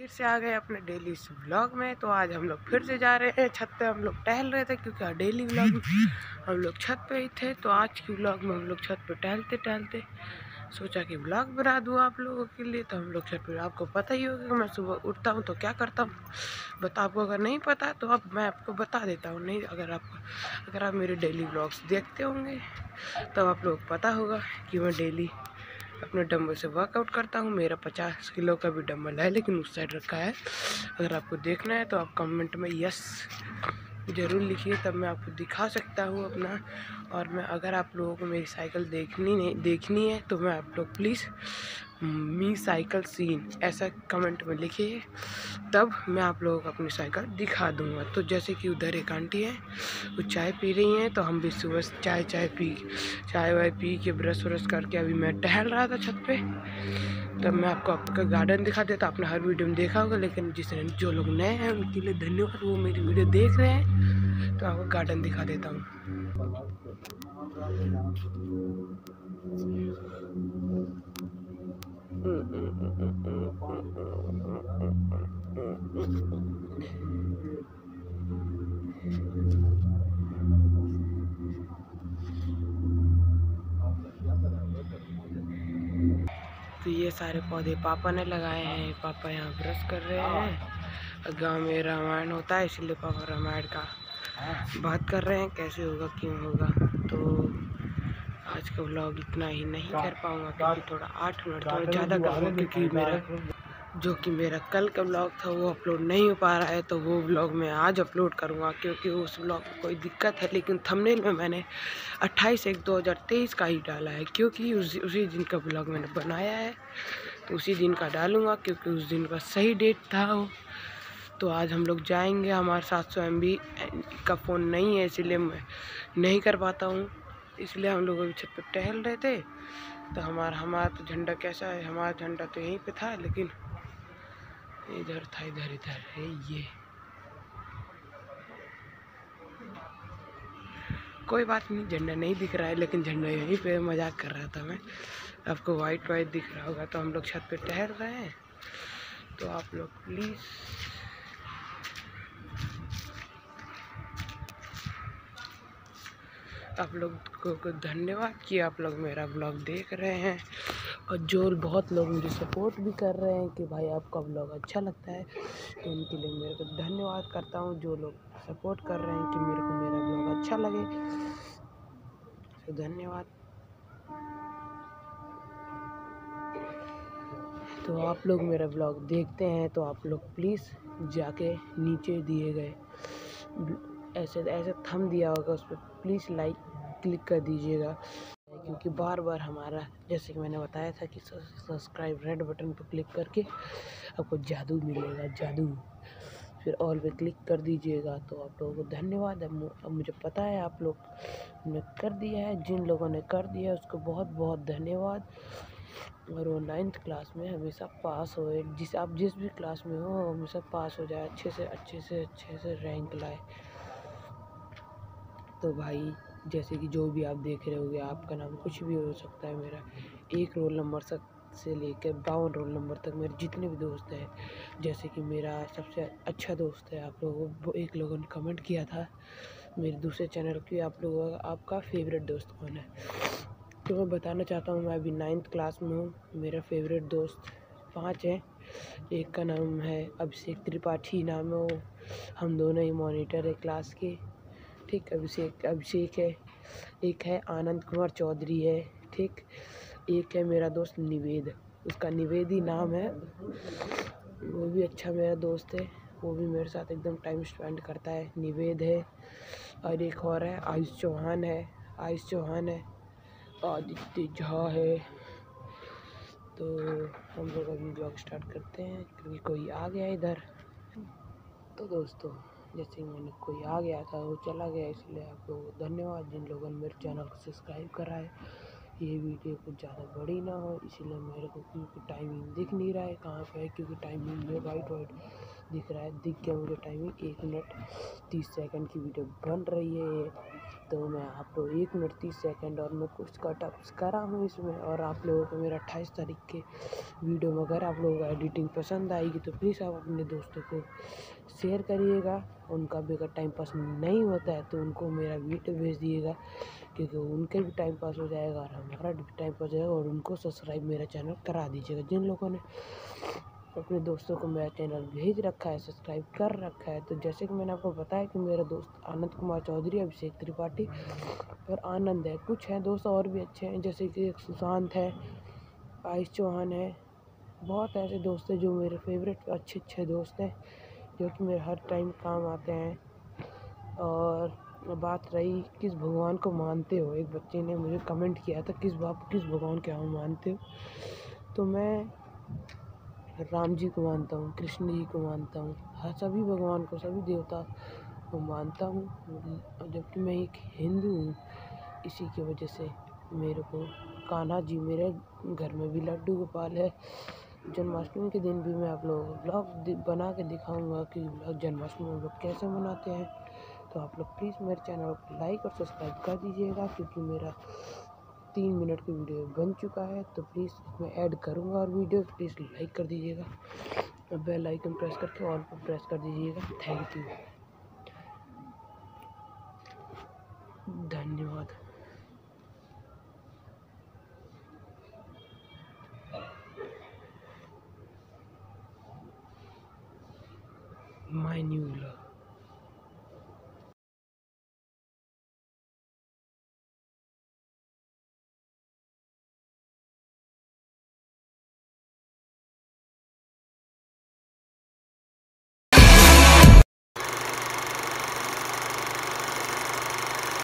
फिर से आ गए अपने डेली व्लॉग में। तो आज हम लोग फिर से जा रहे हैं। छत पे हम लोग टहल रहे थे क्योंकि डेली व्लॉग हम लोग छत पे ही थे। तो आज की व्लॉग में हम लोग छत पे टहलते टहलते सोचा कि व्लॉग बना दूँ आप लोगों के लिए। तो हम लोग छत पे, आपको पता ही होगा कि मैं सुबह उठता हूँ तो क्या करता हूँ? बता, आपको अगर नहीं पता तो अब मैं आपको बता देता हूँ। नहीं, अगर आपको अगर आप मेरे डेली ब्लॉग्स देखते होंगे तब तो आप लोग पता होगा कि मैं डेली अपने डम्बल से वर्कआउट करता हूँ। मेरा पचास किलो का भी डम्बल है, लेकिन उस साइड रखा है। अगर आपको देखना है तो आप कमेंट में यस ज़रूर लिखिए, तब मैं आपको दिखा सकता हूँ अपना। और मैं, अगर आप लोगों को मेरी साइकिल देखनी नहीं, देखनी है तो मैं आप लोग प्लीज़ मी साइकिल सीन, ऐसा कमेंट में लिखिए तब मैं आप लोगों को अपनी साइकिल दिखा दूँगा। तो जैसे कि उधर एक आंटी है, वो चाय पी रही हैं तो हम भी सुबह चाय चाय पी, चाय वाय पी के ब्रश व्रश करके अभी मैं टहल रहा था छत पे। तब मैं आपको आपका गार्डन दिखा देता, आपने हर वीडियो में देखा होगा, लेकिन जिसने जो लोग नए हैं, उनके लिए धन्यवाद, वो मेरी वीडियो देख रहे हैं। तो आपको गार्डन दिखा देता हूँ। तो ये सारे पौधे पापा ने लगाए हैं, पापा यहाँ ब्रश कर रहे हैं। गाँव में रामायण होता है, इसलिए पापा रामायण का बात कर रहे हैं, कैसे होगा, क्यों होगा। तो आज का व्लॉग इतना ही नहीं कर पाऊँगा क्योंकि थोड़ा आठ मिनट थोड़ा ज़्यादा करूँगा क्योंकि मेरा जो कि मेरा कल का ब्लॉग था वो अपलोड नहीं हो पा रहा है तो वो ब्लॉग मैं आज अपलोड करूँगा क्योंकि उस ब्लॉग में कोई दिक्कत है। लेकिन थंबनेल में मैंने 28 एक 2023 का ही डाला है क्योंकि उस उसी दिन का ब्लॉग मैंने बनाया है। तो उसी दिन का डालूँगा क्योंकि उस दिन का सही डेट था वो। तो आज हम लोग जाएँगे हमारे सात सौ एम का फ़ोन नहीं है इसीलिए मैं नहीं कर पाता हूँ। इसलिए हम लोग अभी छत पर टहल रहे थे। तो हमारा हमारा तो झंडा कैसा है? हमारा झंडा तो यहीं पे था, लेकिन इधर था, इधर इधर, है ये। कोई बात नहीं, झंडा नहीं दिख रहा है, लेकिन झंडा यहीं पे मज़ाक कर रहा था मैं। आपको वाइट वाइट दिख रहा होगा तो हम लोग छत पे टहल रहे हैं। तो आप लोग प्लीज़ आप लोग को धन्यवाद कि आप लोग मेरा ब्लॉग देख रहे हैं। और जो बहुत लोग मुझे सपोर्ट भी कर रहे हैं कि भाई आपका ब्लॉग अच्छा लगता है तो उनके लिए मेरे को धन्यवाद करता हूँ। जो लोग सपोर्ट कर रहे हैं कि मेरे को मेरा ब्लॉग अच्छा लगे तो धन्यवाद। तो आप लोग मेरा ब्लॉग देखते हैं तो आप लोग प्लीज़ जाके नीचे दिए गए, ऐसे ऐसे थम दिया होगा उस पर प्लीज़ लाइक क्लिक कर दीजिएगा। क्योंकि बार बार हमारा, जैसे कि मैंने बताया था कि सब्सक्राइब रेड बटन पर क्लिक करके आपको जादू मिलेगा, जादू। फिर ऑल पे क्लिक कर दीजिएगा तो आप लोगों को धन्यवाद। अब मुझे पता है आप लोग ने कर दिया है, जिन लोगों ने कर दिया है उसको बहुत बहुत धन्यवाद। और वो नाइन्थ क्लास में हमेशा पास हो, जिस, आप जिस भी क्लास में हो हमेशा पास हो जाए, अच्छे से अच्छे से अच्छे से रैंक लाए। तो भाई जैसे कि जो भी आप देख रहे होगे, आपका नाम कुछ भी हो सकता है मेरा। एक रोल नंबर तक से लेकर बावन रोल नंबर तक मेरे जितने भी दोस्त हैं, जैसे कि मेरा सबसे अच्छा दोस्त है आप लोगों को एक लोगों ने कमेंट किया था मेरे दूसरे चैनल की, आप लोगों का, आपका फेवरेट दोस्त कौन है? तो मैं बताना चाहता हूँ, मैं अभी नाइन्थ क्लास में हूँ, मेरा फेवरेट दोस्त पाँच हैं। एक का नाम है अभिषेक त्रिपाठी नाम है वो। हम दोनों ही मॉनिटर है क्लास के। ठीक, अभिषेक अभिषेक है, एक है आनंद कुमार चौधरी है, ठीक। एक है मेरा दोस्त निवेद, उसका निवेदी नाम है। वो भी अच्छा मेरा दोस्त है, वो भी मेरे साथ एकदम टाइम स्पेंड करता है। निवेद है, और एक और है, आयुष चौहान है, आयुष चौहान है, आदित्य झा है। तो हम लोग अभी ब्लॉग स्टार्ट करते हैं, क्योंकि कोई आ गया इधर। तो दोस्तों जैसे मैंने कोई आ गया था, वो चला गया, इसलिए आप लोगों को धन्यवाद। जिन लोगों ने मेरे चैनल को सब्सक्राइब करा है, ये वीडियो कुछ ज़्यादा बड़ी ना हो, इसीलिए मेरे को क्योंकि टाइमिंग दिख नहीं रहा है, कहाँ पे है, क्योंकि टाइमिंग में वाइट वाइट दिख रहा है, दिख गया मुझे टाइमिंग एक मिनट तीस सेकंड की वीडियो बन रही है ये तो मैं आप लोग एक मिनट, तीस सेकंड और मैं कुछ कटअप्स करा हूँ इसमें और आप लोगों को मेरा अट्ठाईस तारीख के वीडियो में अगर आप लोगों को एडिटिंग पसंद आएगी तो प्लीज़ आप अपने दोस्तों को शेयर करिएगा। उनका भी अगर टाइम पास नहीं होता है तो उनको मेरा वीडियो भेज दिएगा क्योंकि उनके भी टाइम पास हो जाएगा और हमारा भी टाइम पास हो जाएगा और उनको सब्सक्राइब मेरा चैनल करा दीजिएगा जिन लोगों ने। अपने दोस्तों को मेरा चैनल भेज रखा है सब्सक्राइब कर रखा है। तो जैसे कि मैंने आपको बताया कि मेरा दोस्त आनंद कुमार चौधरी, अभिषेक त्रिपाठी और आनंद है। कुछ हैं, दोस्त और भी अच्छे हैं, जैसे कि सुशांत है, आयुष चौहान है। बहुत ऐसे दोस्त हैं जो मेरे फेवरेट अच्छे अच्छे दोस्त हैं, जो कि मेरे हर टाइम काम आते हैं। और बात रही किस भगवान को मानते हो? एक बच्चे ने मुझे कमेंट किया था, किस बाप किस भगवान के हम मानते हो? तो मैं राम जी को मानता हूँ, कृष्ण जी को मानता हूँ, हर सभी भगवान को, सभी देवता को मानता हूँ। जबकि मैं एक हिंदू हूँ, इसी की वजह से मेरे को कान्हा जी मेरे घर में भी लड्डू गोपाल है। जन्माष्टमी के दिन भी मैं आप लोगों ब्लॉग बना के दिखाऊँगा कि जन्माष्टमी हम लोग कैसे मनाते हैं। तो आप लोग प्लीज़ मेरे चैनल को लाइक और सब्सक्राइब कर दीजिएगा, क्योंकि मेरा तीन मिनट की वीडियो बन चुका है तो प्लीज़ इसमें ऐड करूँगा और वीडियो प्लीज़ लाइक कर दीजिएगा। और बेल आइकन प्रेस करके ऑल पर प्रेस कर दीजिएगा। थैंक यू धन्यवाद। My new love